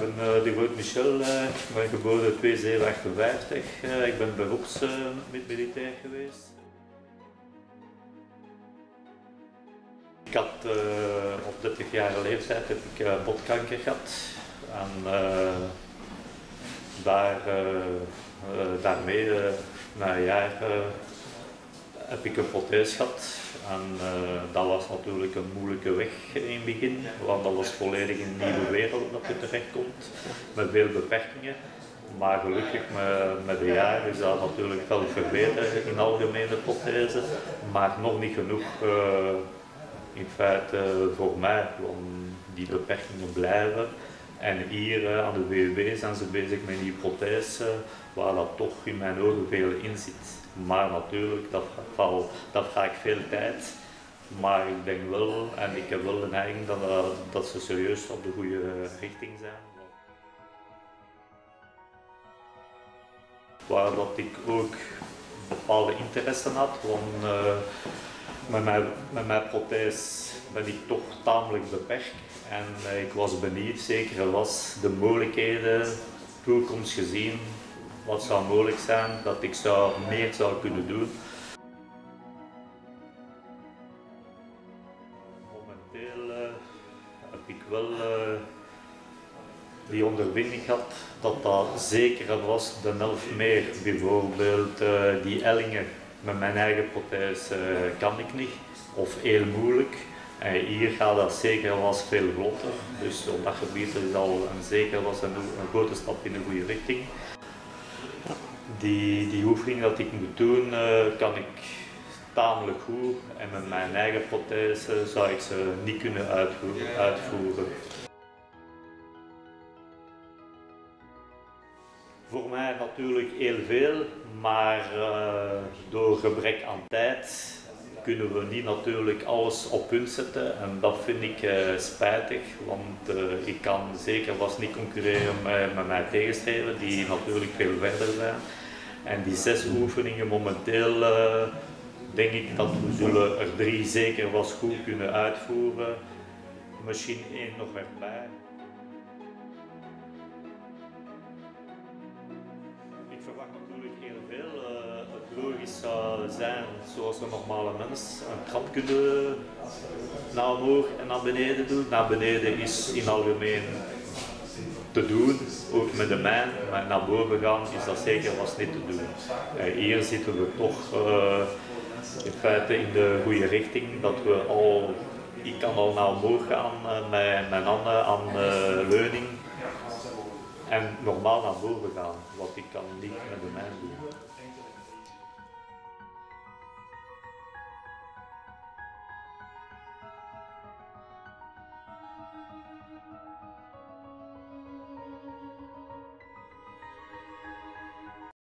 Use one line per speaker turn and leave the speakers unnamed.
ben uh, de Michel, uh, ik ben geboren 2758. Uh, ik ben beroepsmilitair geweest. Ik had op 30 jaar leeftijd heb ik botkanker gehad. En daar, daarmee, na een jaar, heb ik een prothese gehad. En uh, dat was natuurlijk een moeilijke weg in het begin, want dat was volledig een nieuwe wereld dat je terechtkomt, met veel beperkingen. Maar gelukkig met, de jaren is dat natuurlijk wel verbeterd in algemene prothese, maar nog niet genoeg uh, in feite voor mij, want die beperkingen blijven. En hier uh, aan de WUB zijn ze bezig met die prothese, waar dat toch in mijn ogen veel in zit. Maar natuurlijk, dat, val, dat ik veel tijd. Maar ik denk wel, en ik heb wel de neiging dat, dat ze serieus op de goede richting zijn. Waar dat ik ook bepaalde interesse had, want met, mijn, met mijn prothese ben ik toch tamelijk beperkt. En uh, ik was benieuwd, zeker was de mogelijkheden, toekomst gezien, wat zou mogelijk zijn dat ik zou, meer zou kunnen doen. Momenteel uh, heb ik wel uh, die ondervinding gehad dat dat zeker was de elf meer. Bijvoorbeeld die ellingen met mijn eigen prothese kan ik niet of heel moeilijk. Hier gaat dat zeker was veel vlotter. Dus op dat gebied is al een zeker was een, grote stap in de goede richting die, die oefening dat ik moet doen, uh, kan ik tamelijk goed en met mijn eigen prothese zou ik ze niet kunnen uitvoeren. Voor mij natuurlijk heel veel, maar uh, door gebrek aan tijd kunnen we niet natuurlijk alles op punt zetten en dat vind ik uh, spijtig, want uh, ik kan zeker was niet concurreren met, met mijn tegenstreven die natuurlijk veel verder zijn. En die zes oefeningen momenteel uh, denk ik dat we zullen er drie zeker was goed kunnen uitvoeren. Misschien één nog erbij. Verwacht natuurlijk heel veel. Het logisch zou zijn, zoals een normale mens, een trap kunnen naar omhoog en naar beneden doen. Naar beneden is in algemeen te doen, ook met de mijn, maar naar boven gaan is dat zeker was niet te doen. Uh, hier zitten we toch uh, in feite in de goede richting, dat we al, ik kan al naar omhoog gaan met mijn handen aan de leuning en normaal naar boven gaan, wat ik kan niet met de mijn doen.